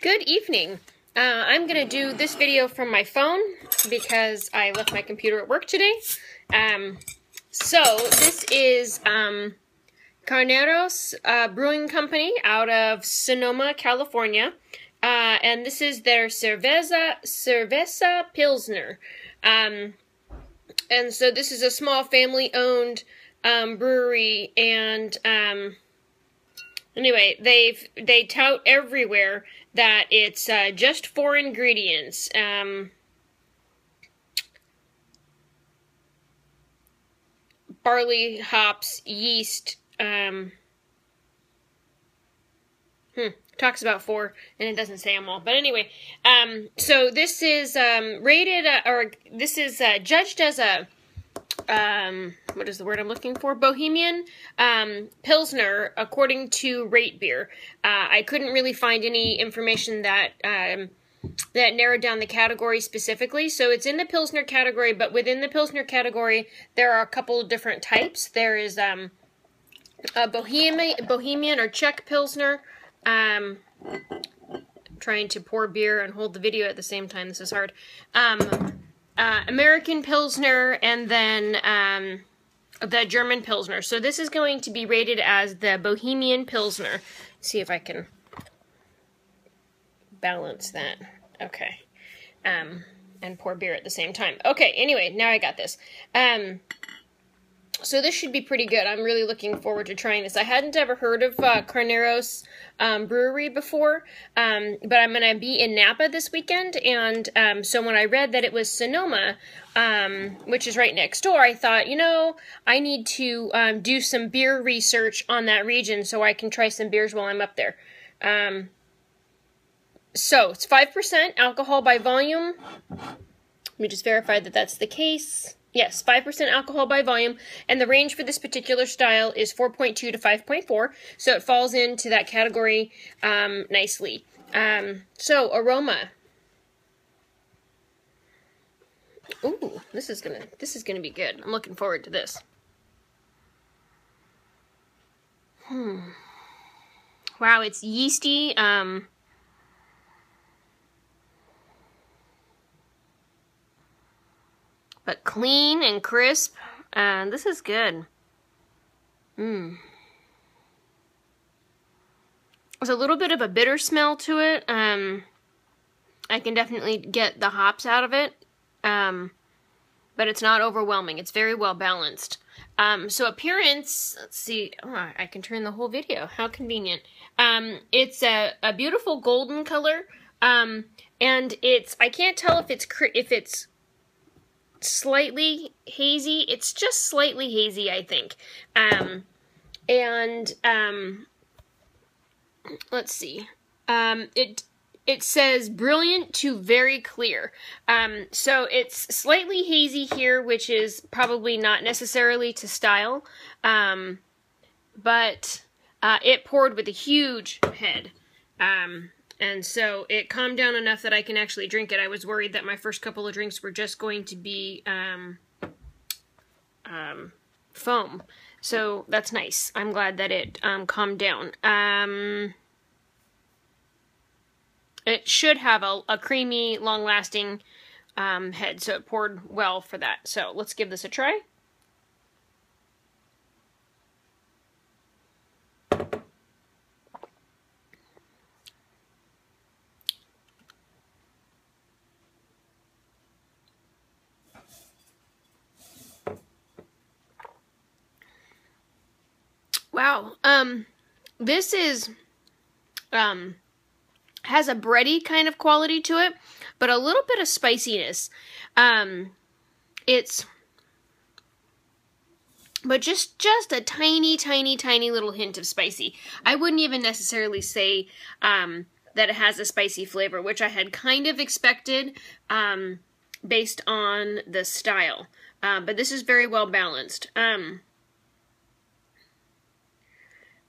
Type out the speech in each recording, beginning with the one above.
Good evening. Uh, I'm going to do this video from my phone because I left my computer at work today. Um, so, this is um, Carneros uh, Brewing Company out of Sonoma, California. Uh, and this is their Cerveza, Cerveza Pilsner. Um, and so this is a small family-owned um, brewery, and um, anyway, they've they tout everywhere that it's uh, just four ingredients. Um, barley, hops, yeast. Um, hmm, talks about four, and it doesn't say them all. But anyway, um, so this is um, rated, uh, or this is uh, judged as a um, what is the word I'm looking for? Bohemian um, Pilsner, according to Rate Beer. Uh, I couldn't really find any information that um, that narrowed down the category specifically. So it's in the Pilsner category, but within the Pilsner category, there are a couple of different types. There is um, a Bohemian, Bohemian or Czech Pilsner. Um, trying to pour beer and hold the video at the same time. This is hard. Um, uh, American Pilsner, and then um, the German Pilsner. So this is going to be rated as the Bohemian Pilsner. see if I can balance that. Okay. Um, and pour beer at the same time. Okay, anyway, now I got this. Um, so this should be pretty good. I'm really looking forward to trying this. I hadn't ever heard of uh, Carneros um, Brewery before, um, but I'm going to be in Napa this weekend, and um, so when I read that it was Sonoma, um, which is right next door, I thought, you know, I need to um, do some beer research on that region so I can try some beers while I'm up there. Um, so it's 5% alcohol by volume. Let me just verify that that's the case. Yes, 5% alcohol by volume, and the range for this particular style is 4.2 to 5.4, so it falls into that category um, nicely. Um, so, aroma. Ooh, this is gonna this is gonna be good. I'm looking forward to this. Hmm. Wow, it's yeasty. Um, but clean and crisp. And this is good. Mmm. There's a little bit of a bitter smell to it. Um, I can definitely get the hops out of it. Um, but it's not overwhelming. It's very well balanced. Um, so appearance, let's see. Oh, I can turn the whole video. How convenient. Um, it's a, a beautiful golden color. Um, and it's, I can't tell if it's, if it's slightly hazy. It's just slightly hazy, I think. Um, and um, let's see. Um, it it says brilliant to very clear. Um, so it's slightly hazy here, which is probably not necessarily to style, um, but uh, it poured with a huge head. Um, and so it calmed down enough that I can actually drink it. I was worried that my first couple of drinks were just going to be um, um, foam. So that's nice. I'm glad that it um, calmed down. Um, it should have a, a creamy, long-lasting um, head, so it poured well for that. So let's give this a try. Wow. Um, this is, um, has a bready kind of quality to it, but a little bit of spiciness. Um, it's, but just just a tiny, tiny, tiny little hint of spicy. I wouldn't even necessarily say um, that it has a spicy flavor, which I had kind of expected um, based on the style. Uh, but this is very well balanced. Um,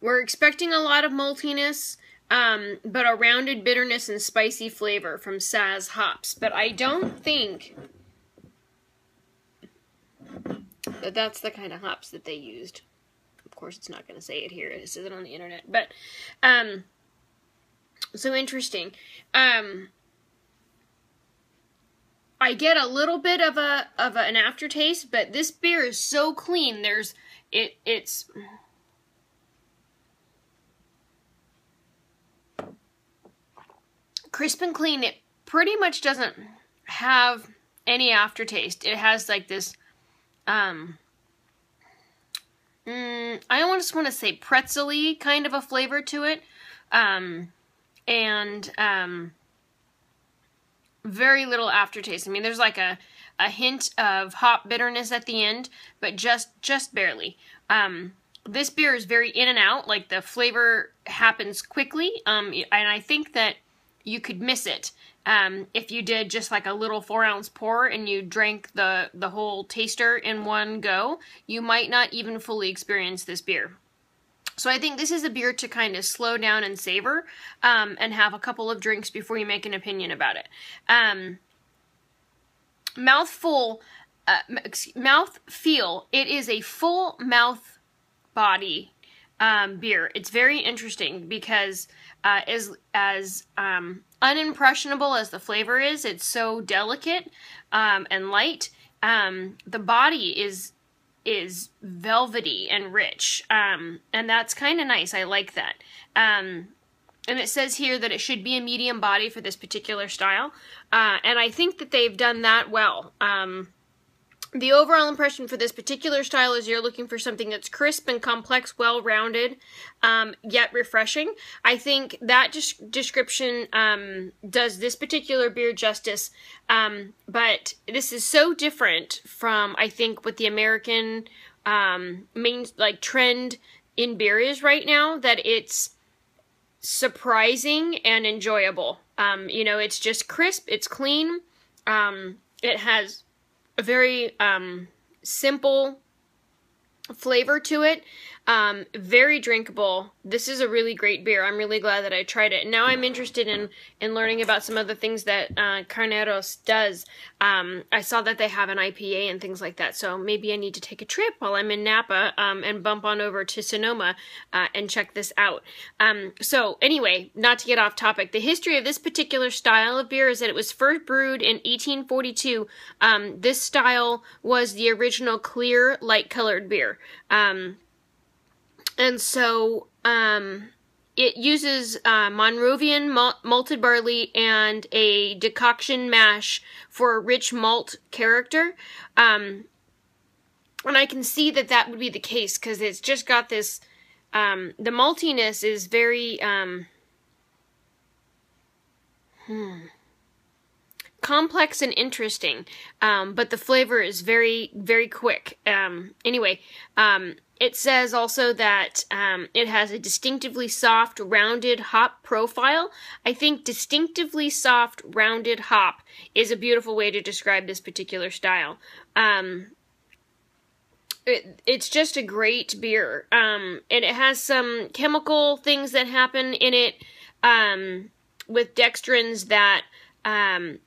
we're expecting a lot of maltiness, um, but a rounded bitterness and spicy flavor from Saaz hops. But I don't think that that's the kind of hops that they used. Of course, it's not going to say it here. This isn't on the internet. But um, So interesting. Um, I get a little bit of a of a, an aftertaste, but this beer is so clean. There's it it's crisp and clean. It pretty much doesn't have any aftertaste. It has like this um mm, I almost want to say pretzely kind of a flavor to it. Um and um very little aftertaste. I mean, there's like a a hint of hop bitterness at the end, but just just barely. Um, this beer is very in and out. Like the flavor happens quickly, um, and I think that you could miss it um, if you did just like a little four ounce pour and you drank the the whole taster in one go. You might not even fully experience this beer. So I think this is a beer to kind of slow down and savor um, and have a couple of drinks before you make an opinion about it. Um, mouthful, uh, mouth feel. It is a full mouth body um, beer. It's very interesting because uh, as as um, unimpressionable as the flavor is, it's so delicate um, and light. Um, the body is is velvety and rich. Um, and that's kind of nice. I like that. Um, and it says here that it should be a medium body for this particular style. Uh, and I think that they've done that well. Um, the overall impression for this particular style is you're looking for something that's crisp and complex, well-rounded, um, yet refreshing. I think that description um, does this particular beer justice, um, but this is so different from, I think, what the American um, main, like, trend in beer is right now, that it's surprising and enjoyable. Um, you know, it's just crisp, it's clean, um, it has a very um, simple flavor to it. Um, very drinkable. This is a really great beer. I'm really glad that I tried it. Now I'm interested in in learning about some of the things that uh, Carneros does. Um, I saw that they have an IPA and things like that, so maybe I need to take a trip while I'm in Napa um, and bump on over to Sonoma uh, and check this out. Um, so anyway, not to get off topic, the history of this particular style of beer is that it was first brewed in 1842. Um, this style was the original clear, light-colored beer. Um, and so um, it uses uh, Moravian malt- malted barley and a decoction mash for a rich malt character. Um, and I can see that that would be the case because it's just got this. Um, the maltiness is very. Um, hmm complex and interesting, um, but the flavor is very, very quick. Um, anyway, um, it says also that um, it has a distinctively soft, rounded hop profile. I think distinctively soft, rounded hop is a beautiful way to describe this particular style. Um, it, it's just a great beer. Um, and it has some chemical things that happen in it um, with dextrins that um,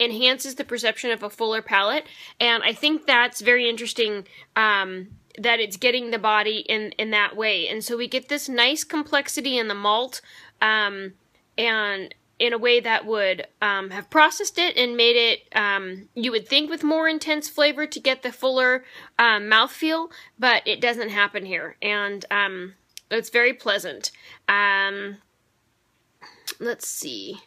enhances the perception of a fuller palate. And I think that's very interesting um, that it's getting the body in, in that way. And so we get this nice complexity in the malt um, and in a way that would um, have processed it and made it, um, you would think, with more intense flavor to get the fuller um, mouthfeel, but it doesn't happen here. And um, it's very pleasant. Um, let's see.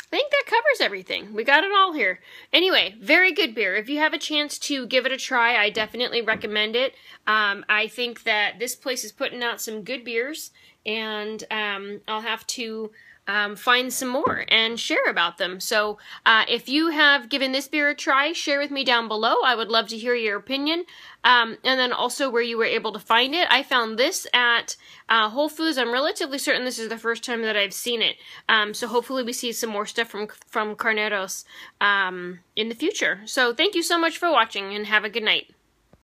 I think that covers everything. We got it all here. Anyway, very good beer. If you have a chance to give it a try, I definitely recommend it. Um, I think that this place is putting out some good beers, and um, I'll have to um, find some more and share about them. So uh, if you have given this beer a try, share with me down below. I would love to hear your opinion. Um, and then also where you were able to find it. I found this at uh, Whole Foods. I'm relatively certain this is the first time that I've seen it. Um, so hopefully we see some more stuff from, from Carneros um, in the future. So thank you so much for watching and have a good night.